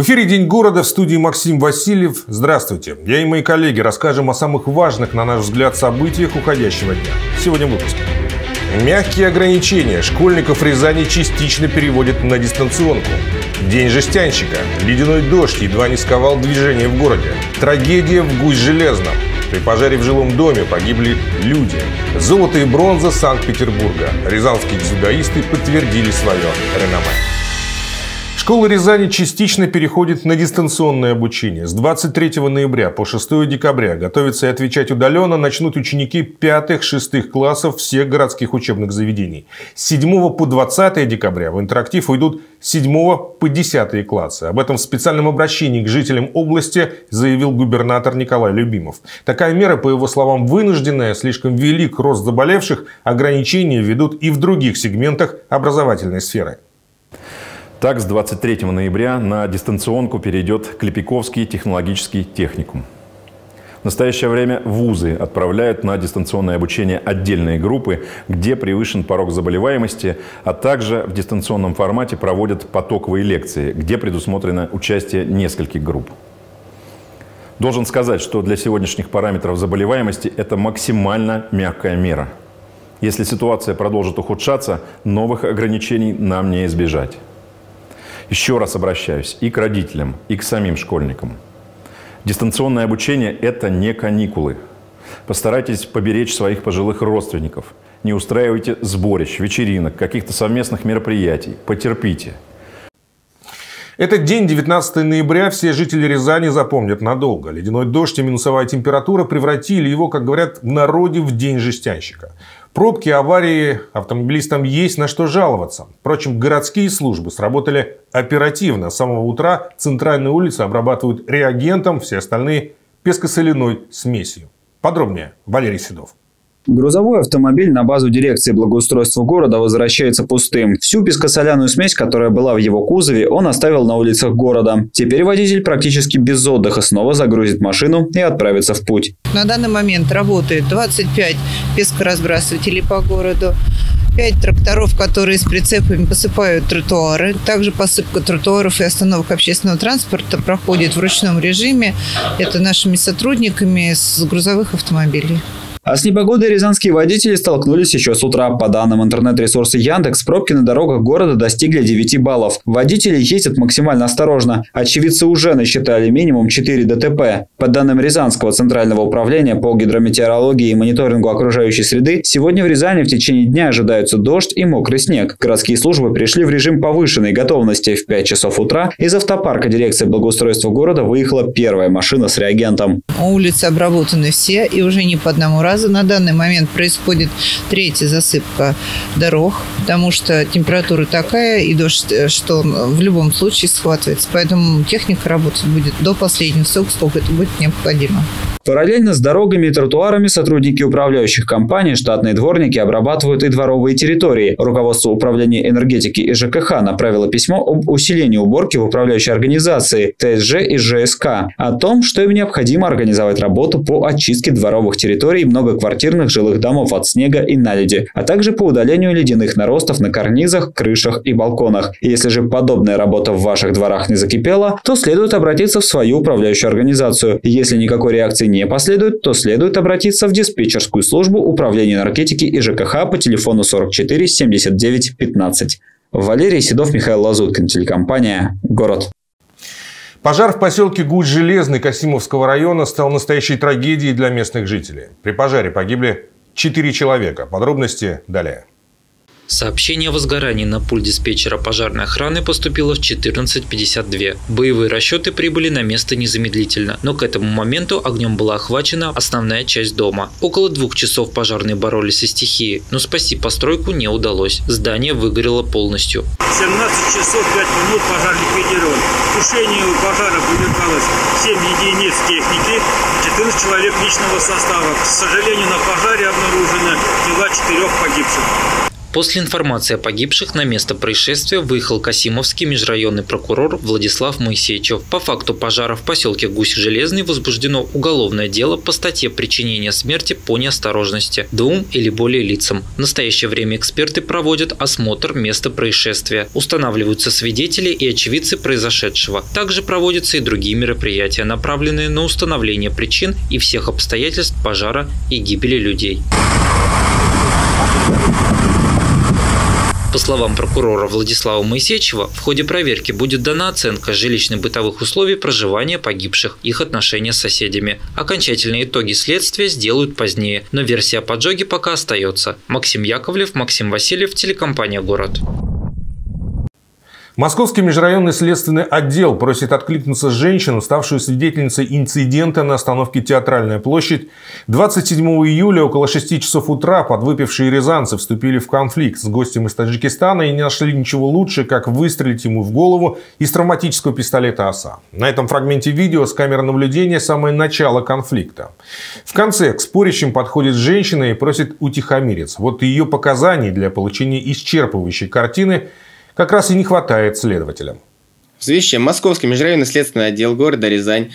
В эфире «День города» в студии Максим Васильев. Здравствуйте. Я и мои коллеги расскажем о самых важных, на наш взгляд, событиях уходящего дня. Сегодня в выпуске. Мягкие ограничения школьников Рязани частично переводят на дистанционку. День жестянщика. Ледяной дождь едва не сковал движение в городе. Трагедия в Гусь-Железном. При пожаре в жилом доме погибли люди. Золото и бронза Санкт-Петербурга. Рязанские дзюдоисты подтвердили свое реноме. Школа Рязани частично переходит на дистанционное обучение. С 23 ноября по 6 декабря готовиться и отвечать удаленно начнут ученики 5-6 классов всех городских учебных заведений. С 7 по 20 декабря в интерактив уйдут с 7 по 10 классы. Об этом в специальном обращении к жителям области заявил губернатор Николай Любимов. Такая мера, по его словам, вынужденная, слишком велик рост заболевших, ограничения ведут и в других сегментах образовательной сферы. Так, с 23 ноября на дистанционку перейдет Клепиковский технологический техникум. В настоящее время вузы отправляют на дистанционное обучение отдельные группы, где превышен порог заболеваемости, а также в дистанционном формате проводят потоковые лекции, где предусмотрено участие нескольких групп. Должен сказать, что для сегодняшних параметров заболеваемости это максимально мягкая мера. Если ситуация продолжит ухудшаться, новых ограничений нам не избежать. Еще раз обращаюсь и к родителям, и к самим школьникам. Дистанционное обучение – это не каникулы. Постарайтесь поберечь своих пожилых родственников. Не устраивайте сборищ, вечеринок, каких-то совместных мероприятий. Потерпите. Этот день, 19 ноября, все жители Рязани запомнят надолго. Ледяной дождь и минусовая температура превратили его, как говорят в народе, в день жестянщика. Пробки, аварии, автомобилистам есть на что жаловаться. Впрочем, городские службы сработали оперативно. С самого утра центральные улицы обрабатывают реагентом, все остальные пескосоляной смесью. Подробнее Валерий Седов. Грузовой автомобиль на базу дирекции благоустройства города возвращается пустым. Всю пескосоляную смесь, которая была в его кузове, он оставил на улицах города. Теперь водитель практически без отдыха снова загрузит машину и отправится в путь. На данный момент работает 25 пескоразбрасывателей по городу. Пять тракторов, которые с прицепами посыпают тротуары. Также посыпка тротуаров и остановок общественного транспорта проходит в ручном режиме. Это нашими сотрудниками с грузовых автомобилей. А с непогодой рязанские водители столкнулись еще с утра. По данным интернет-ресурса Яндекс, пробки на дорогах города достигли 9 баллов. Водители ездят максимально осторожно. Очевидцы уже насчитали минимум 4 ДТП. По данным Рязанского центрального управления по гидрометеорологии и мониторингу окружающей среды, сегодня в Рязани в течение дня ожидаются дождь и мокрый снег. Городские службы пришли в режим повышенной готовности. В 5 часов утра из автопарка дирекции благоустройства города выехала первая машина с реагентом. Улицы обработаны все и уже не по одному разу раза на данный момент происходит третья засыпка дорог, потому что температура такая и дождь, э, что в любом случае схватывается. Поэтому техника работать будет до последнего срока, сколько это будет необходимо. Параллельно с дорогами и тротуарами сотрудники управляющих компаний, штатные дворники обрабатывают и дворовые территории. Руководство управления энергетики и ЖКХ направило письмо об усилении уборки в управляющей организации ТСЖ и ЖСК, о том, что им необходимо организовать работу по очистке дворовых территорий многоквартирных жилых домов от снега и наледи, а также по удалению ледяных наростов на карнизах, крышах и балконах. Если же подобная работа в ваших дворах не закипела, то следует обратиться в свою управляющую организацию. Если никакой реакции не последует, то следует обратиться в диспетчерскую службу Управления энергетики и ЖКХ по телефону 44 79 15. Валерий Седов, Михаил Лазуткин, телекомпания «Город». Пожар в поселке Гусь-Железный Касимовского района стал настоящей трагедией для местных жителей. При пожаре погибли 4 человека. Подробности далее. Сообщение о возгорании на пульт диспетчера пожарной охраны поступило в 14.52. Боевые расчеты прибыли на место незамедлительно, но к этому моменту огнем была охвачена основная часть дома. Около двух часов пожарные боролись со стихией, но спасти постройку не удалось. Здание выгорело полностью. 17 часов 5 минут пожар ликвидирован. Тушению пожара привлекалось 7 единиц техники, 14 человек личного состава. К сожалению, на пожаре обнаружено тела четырех погибших. После информации о погибших на место происшествия выехал Касимовский межрайонный прокурор Владислав Моисеевичев. По факту пожара в поселке Гусь-Железный возбуждено уголовное дело по статье причинения смерти по неосторожности двум или более лицам. В настоящее время эксперты проводят осмотр места происшествия. Устанавливаются свидетели и очевидцы произошедшего. Также проводятся и другие мероприятия, направленные на установление причин и всех обстоятельств пожара и гибели людей. По словам прокурора Владислава Моисеевичева, в ходе проверки будет дана оценка жилищно-бытовых условий проживания погибших, их отношения с соседями. Окончательные итоги следствия сделают позднее, но версия о поджоге пока остается. Максим Яковлев, Максим Васильев, телекомпания «Город». Московский межрайонный следственный отдел просит откликнуться женщину, ставшую свидетельницей инцидента на остановке Театральная площадь. 27 июля около 6 часов утра подвыпившие рязанцы вступили в конфликт с гостем из Таджикистана и не нашли ничего лучше, как выстрелить ему в голову из травматического пистолета ОСА. На этом фрагменте видео с камеры наблюдения самое начало конфликта. В конце к спорящим подходит женщина и просит утихомириться. Вот ее показаний для получения исчерпывающей картины – как раз и не хватает следователям. В связи с чем Московский межрайонный следственный отдел города Рязань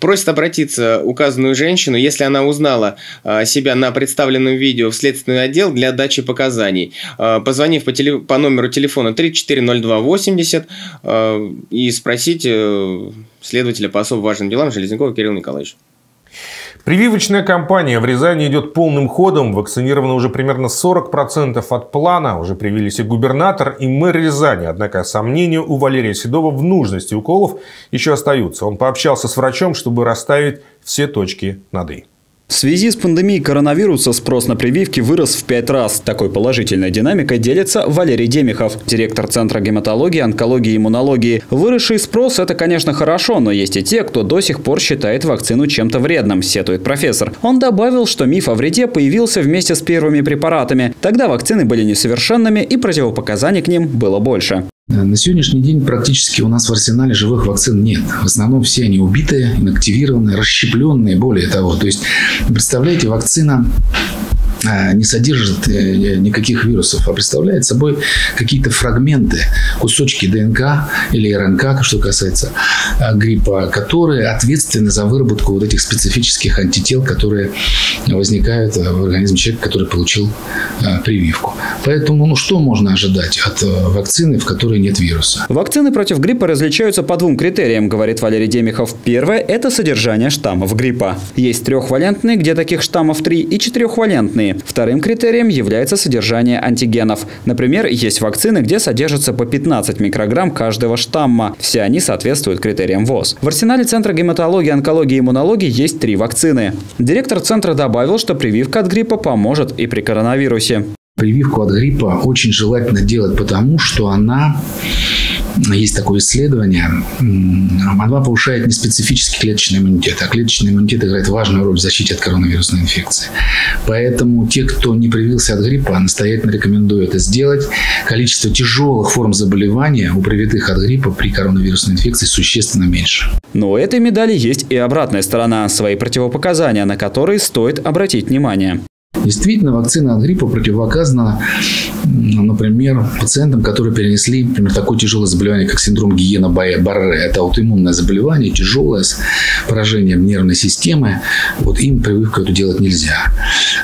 просит обратиться указанную женщину, если она узнала а, себя на представленном видео в следственный отдел для дачи показаний, а, позвонив по, теле, по номеру телефона 340280 а, и спросить э, следователя по особо важным делам Железнякова Кирилла Николаевича. Прививочная кампания в Рязани идет полным ходом. Вакцинировано уже примерно 40% от плана. Уже привились и губернатор, и мэр Рязани. Однако сомнения у Валерия Седова в нужности уколов еще остаются. Он пообщался с врачом, чтобы расставить все точки над «и». В связи с пандемией коронавируса спрос на прививки вырос в пять раз. Такой положительной динамикой делится Валерий Демихов, директор Центра гематологии, онкологии и иммунологии. Выросший спрос – это, конечно, хорошо, но есть и те, кто до сих пор считает вакцину чем-то вредным, сетует профессор. Он добавил, что миф о вреде появился вместе с первыми препаратами. Тогда вакцины были несовершенными и противопоказаний к ним было больше. Э, на сегодняшний день практически у нас в арсенале живых вакцин нет. В основном все они убитые, инактивированные, расщепленные, более того. То есть, представляете, вакцина не содержит э, никаких вирусов, а представляет собой какие-то фрагменты, кусочки ДНК или РНК, что касается а, гриппа, которые ответственны за выработку вот этих специфических антител, которые возникают в организме человека, который получил а, прививку. Поэтому, ну что можно ожидать от вакцины, в которой нет вируса? Вакцины против гриппа различаются по двум критериям, говорит Валерий Демихов. Первое – это содержание штаммов гриппа. Есть трехвалентные, где таких штаммов три, и четырехвалентные. Вторым критерием является содержание антигенов. Например, есть вакцины, где содержится по 15 микрограмм каждого штамма. Все они соответствуют критериям ВОЗ. В арсенале Центра гематологии, онкологии и иммунологии есть три вакцины. Директор центра добавил, что прививка от гриппа поможет и при коронавирусе. Прививку от гриппа очень желательно делать, потому что она есть такое исследование, она повышает не специфический клеточный иммунитет, а клеточный иммунитет играет важную роль в защите от коронавирусной инфекции. Поэтому те, кто не привился от гриппа, настоятельно рекомендую это сделать. Количество тяжелых форм заболевания у привитых от гриппа при коронавирусной инфекции существенно меньше. Но у этой медали есть и обратная сторона, свои противопоказания, на которые стоит обратить внимание. Действительно, вакцина от гриппа противопоказана, например, пациентам, которые перенесли например, такое тяжелое заболевание, как синдром гиена Барре. Это аутоиммунное заболевание, тяжелое, с поражением нервной системы. Вот им прививку эту делать нельзя.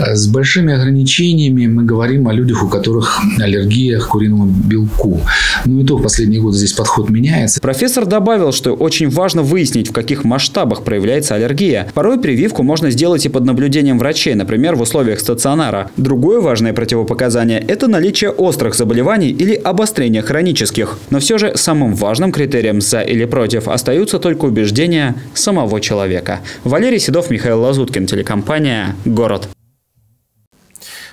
С большими ограничениями мы говорим о людях, у которых аллергия к куриному белку. Ну и то в последние годы здесь подход меняется. Профессор добавил, что очень важно выяснить, в каких масштабах проявляется аллергия. Порой прививку можно сделать и под наблюдением врачей, например, в условиях стационара. Другое важное противопоказание – это наличие острых заболеваний или обострения хронических. Но все же самым важным критерием «за» или «против» остаются только убеждения самого человека. Валерий Седов, Михаил Лазуткин, телекомпания «Город».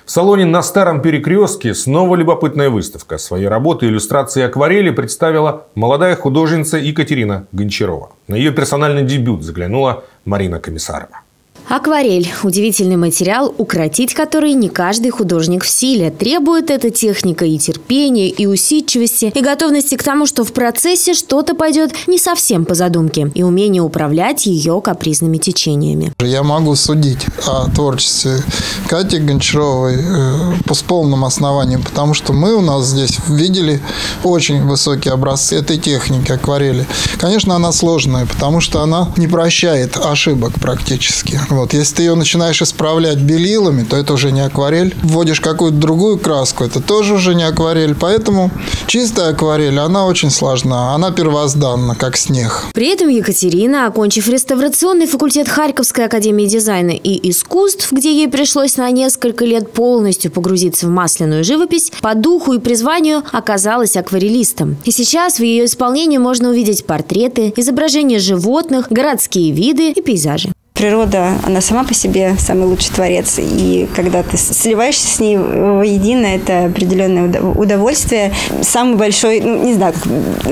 В салоне на Старом Перекрестке снова любопытная выставка. Свои работы иллюстрации акварели представила молодая художница Екатерина Гончарова. На ее персональный дебют заглянула Марина Комиссарова. Акварель – удивительный материал, укротить который не каждый художник в силе. Требует эта техника и терпения, и усидчивости, и готовности к тому, что в процессе что-то пойдет не совсем по задумке, и умение управлять ее капризными течениями. Я могу судить о творчестве Кати Гончаровой э, с полным основанием, потому что мы у нас здесь видели очень высокие образцы этой техники акварели. Конечно, она сложная, потому что она не прощает ошибок практически. Вот. Если ты ее начинаешь исправлять белилами, то это уже не акварель. Вводишь какую-то другую краску, это тоже уже не акварель. Поэтому чистая акварель, она очень сложна. Она первозданна, как снег. При этом Екатерина, окончив реставрационный факультет Харьковской академии дизайна и искусств, где ей пришлось на несколько лет полностью погрузиться в масляную живопись, по духу и призванию оказалась акварелистом. И сейчас в ее исполнении можно увидеть портреты, изображения животных, городские виды и пейзажи. Природа, она сама по себе самый лучший творец. И когда ты сливаешься с ней воедино, это определенное удовольствие. Самый большой, ну, не знаю, как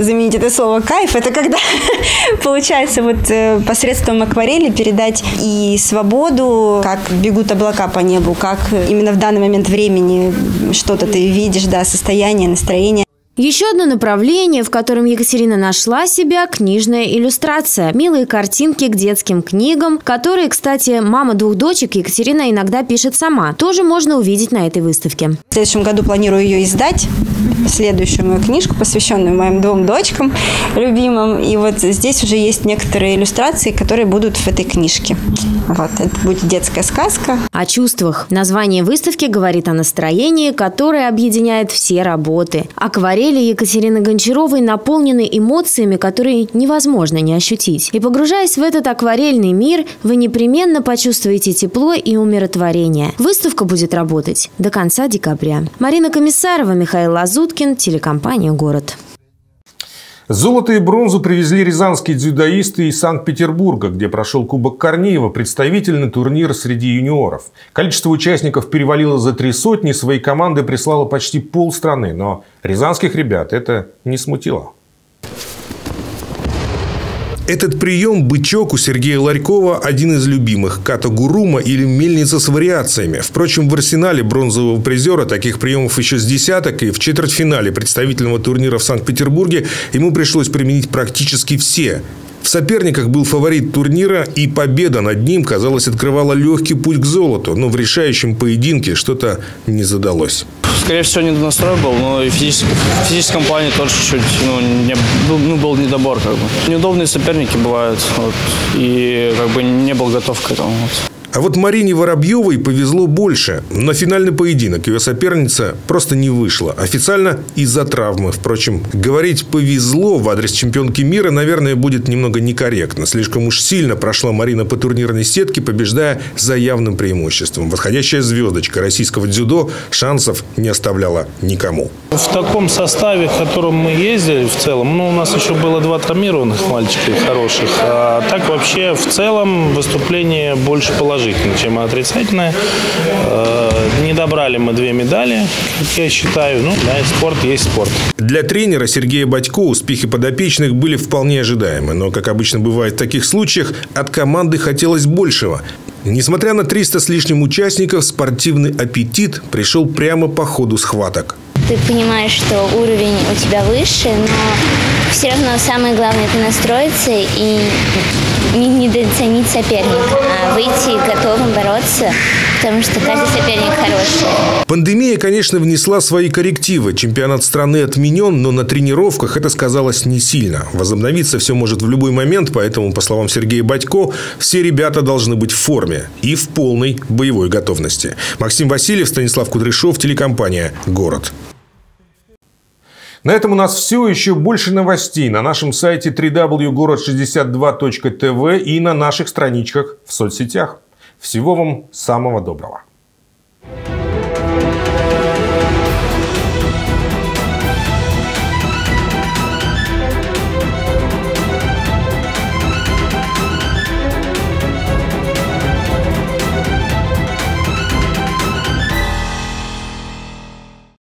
заменить это слово кайф, это когда получается вот э, посредством акварели передать и свободу, как бегут облака по небу, как именно в данный момент времени что-то ты видишь, да, состояние, настроение. Еще одно направление, в котором Екатерина нашла себя – книжная иллюстрация. Милые картинки к детским книгам, которые, кстати, мама двух дочек Екатерина иногда пишет сама. Тоже можно увидеть на этой выставке. В следующем году планирую ее издать следующую мою книжку, посвященную моим двум дочкам любимым. И вот здесь уже есть некоторые иллюстрации, которые будут в этой книжке. Вот, это будет детская сказка. О чувствах. Название выставки говорит о настроении, которое объединяет все работы. Акварели Екатерины Гончаровой наполнены эмоциями, которые невозможно не ощутить. И погружаясь в этот акварельный мир, вы непременно почувствуете тепло и умиротворение. Выставка будет работать до конца декабря. Марина Комиссарова, Михаил Лазут, Уткин, телекомпания «Город». Золото и бронзу привезли рязанские дзюдоисты из Санкт-Петербурга, где прошел Кубок Корнеева, представительный турнир среди юниоров. Количество участников перевалило за три сотни, свои команды прислало почти полстраны, но рязанских ребят это не смутило. Этот прием «бычок» у Сергея Ларькова один из любимых – ката гурума или мельница с вариациями. Впрочем, в арсенале бронзового призера таких приемов еще с десяток, и в четвертьфинале представительного турнира в Санкт-Петербурге ему пришлось применить практически все в соперниках был фаворит турнира, и победа над ним, казалось, открывала легкий путь к золоту. Но в решающем поединке что-то не задалось. Скорее всего, не настрой был, но и в физическом плане тоже чуть-чуть ну, не, ну, был недобор. Как бы. Неудобные соперники бывают, вот, и как бы не был готов к этому. Вот. А вот Марине Воробьевой повезло больше. На финальный поединок ее соперница просто не вышла. Официально из-за травмы. Впрочем, говорить «повезло» в адрес чемпионки мира, наверное, будет немного некорректно. Слишком уж сильно прошла Марина по турнирной сетке, побеждая за явным преимуществом. Восходящая звездочка российского дзюдо шансов не оставляла никому. В таком составе, в котором мы ездили в целом, ну, у нас еще было два травмированных мальчика хороших. А так вообще в целом выступление больше положительное положительное, чем отрицательное. Э, не добрали мы две медали, как я считаю. Ну, да, спорт есть спорт. Для тренера Сергея Батько успехи подопечных были вполне ожидаемы. Но, как обычно бывает в таких случаях, от команды хотелось большего. Несмотря на 300 с лишним участников, спортивный аппетит пришел прямо по ходу схваток. Ты понимаешь, что уровень у тебя выше, но все равно самое главное – это настроиться и не недооценить соперника, а выйти готовым бороться, потому что каждый соперник хороший. Пандемия, конечно, внесла свои коррективы. Чемпионат страны отменен, но на тренировках это сказалось не сильно. Возобновиться все может в любой момент, поэтому, по словам Сергея Батько, все ребята должны быть в форме и в полной боевой готовности. Максим Васильев, Станислав Кудряшов, телекомпания «Город». На этом у нас все. Еще больше новостей на нашем сайте www.город62.tv и на наших страничках в соцсетях. Всего вам самого доброго.